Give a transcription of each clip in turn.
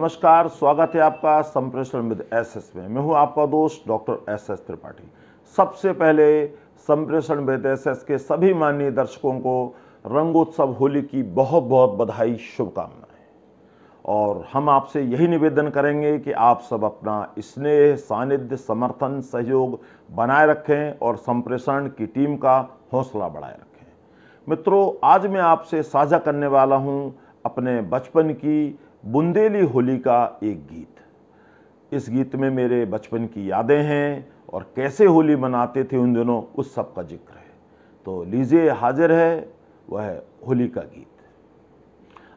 नमस्कार, स्वागत है आपका संप्रेषण विद एस में। मैं हूँ आपका दोस्त डॉक्टर एस एस त्रिपाठी। सबसे पहले संप्रेषण विद एस के सभी माननीय दर्शकों को रंगोत्सव होली की बहुत बहुत बधाई, शुभकामनाएँ। और हम आपसे यही निवेदन करेंगे कि आप सब अपना स्नेह, सानिध्य, समर्थन, सहयोग बनाए रखें और संप्रेषण की टीम का हौसला बढ़ाए रखें। मित्रों, आज मैं आपसे साझा करने वाला हूँ अपने बचपन की बुंदेली होली का एक गीत। इस गीत में मेरे बचपन की यादें हैं और कैसे होली मनाते थे उन दिनों, उस सब का ज़िक्र है। तो लीजिए, हाजिर है वह होली का गीत।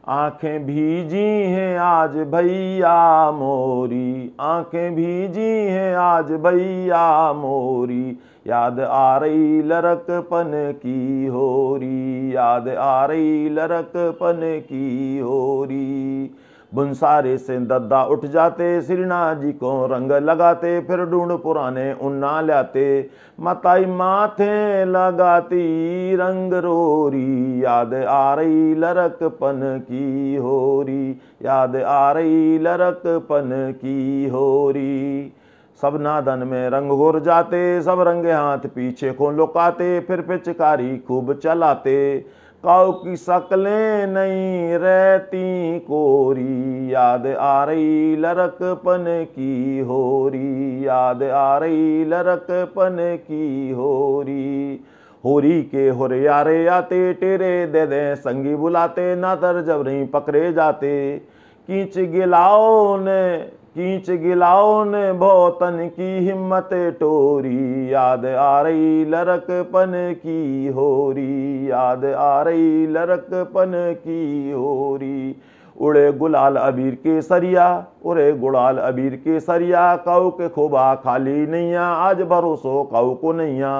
आँखें भीजी हैं आज भैया मोरी, आँखें भीजी हैं आज भैया मोरी, याद आ रही लरकपन की होरी, याद आ रही लरकपन की होरी। बुनसारे से दद्दा उठ जाते श्रीना जी को रंग लगाते, फिर ढूंढ पुराने उन्ना लाते मताई माथे लगाती रंग रोरी, याद आ रही लरकपन की होरी, याद आ रही लरकपन की होरी। सब नादन में रंग घुर जाते, सब रंगे हाथ पीछे को लुकाते, फिर पिचकारी खूब चलाते। काउ की शक्लें नहीं रहती कोरी। याद आ रही लरकपन की होरी। याद आ रही लरकपन की होरी। होरी के होरे यारे आते, टेरे दे दे, संगी बुलाते, नादर जब नहीं पकड़े जाते। कीच गिलाओ ने कीच गिलाओ ने भोतन की हिम्मत, टोरी। याद आ रही लरकपन की होरी। याद आ रही लरकपन की होरी। उड़े गुलाल अबीर के सरिया उड़े गुलाल अबीर के सरिया काऊ के खोबा खाली नैया, आज भरोसो काऊ को नैया।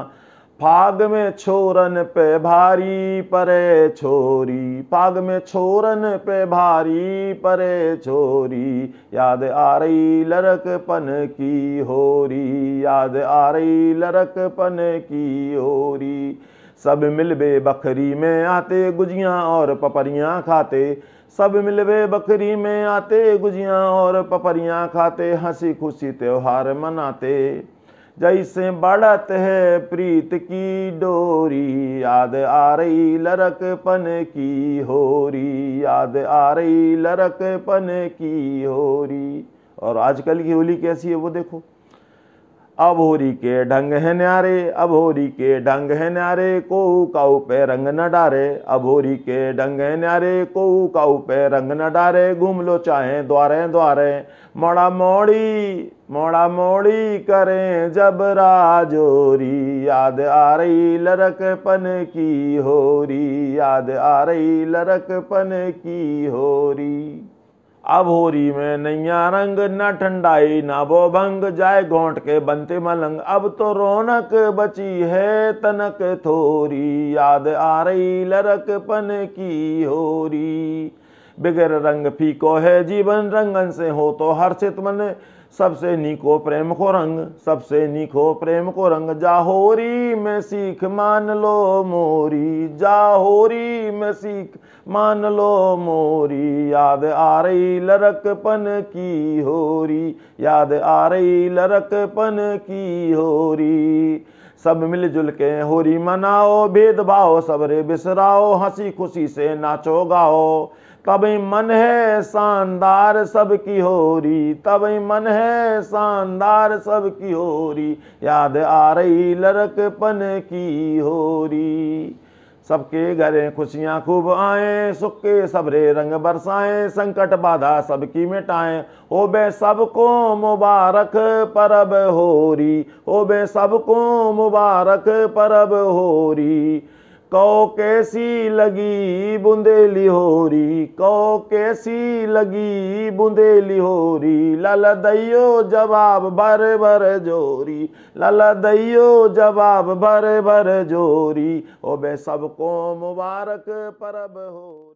फाग में छोरन पे भारी परे छोरी फाग में छोरन पे भारी परे छोरी। याद आ रही लरकपन की होरी, याद आ रही लरकपन की होरी। सब मिलबे बकरी में आते गुजियाँ और पपरियाँ खाते। सब मिलबे बकरी में आते गुजियाँ और पपरियाँ खाते, हँसी खुशी त्योहार मनाते। जैसे बढ़त है प्रीत की डोरी, याद आ रही लरकपन की होरी, याद आ रही लरकपन की होरी। और आजकल की होली कैसी है वो देखो। अब होरी के ढंग है न्यारे अब होरी के ढंग है न्यारे को काऊ पे रंग न डारे। अब होरी के ढंग है न्यारे को काऊ पे रंग न डारे। घूम लो चाहे द्वारे द्वारे। मोड़ा मोड़ी मोड़ा मोड़ी करें जब राजोरी। याद आ रही लरकपन की होरी, याद आ रही लरकपन की होरी। अब होरी में नैया रंग न ठंडाई, ना वो भंग जाए घोंट के बनते मलंग। अब तो रौनक बची है तनक थोरी, याद आ रही लरकपन की होरी बिगर रंग फीको है जीवन, रंगन से हो तो हर्षित मन। सबसे नीको प्रेम को रंग, सबसे नीको प्रेम को रंग। जाहोरी में सीख मान लो मोरी जाहोरी में सीख मान लो मोरी, याद आ रही लरकपन की होरी, याद आ रही लरकपन की होरी। सब मिलजुल के होरी मनाओ भेदभाव सबरे बिसराओ, हँसी खुशी से नाचो गाओ। तब मन है शानदार सबकी होरी तब मन है शानदार सबकी होरी, याद आ रही लरकपन की होरी। सबके घरे खुशियाँ खूब आए सुख के सबरे रंग बरसाएँ, संकट बाधा सबकी मिटाएँ। हो बे सबको मुबारक परब होरी हो बे सबको मुबारक परब होरी। कौ कैसी लगी बूंदे लिहोरी कौ कैसी लगी बूंदे लिहोरी लल दैयो जवाब भर भर जोरी, लल दैयो जवाब भर भर जोरी, ओ बे सबको मुबारक परब होरी।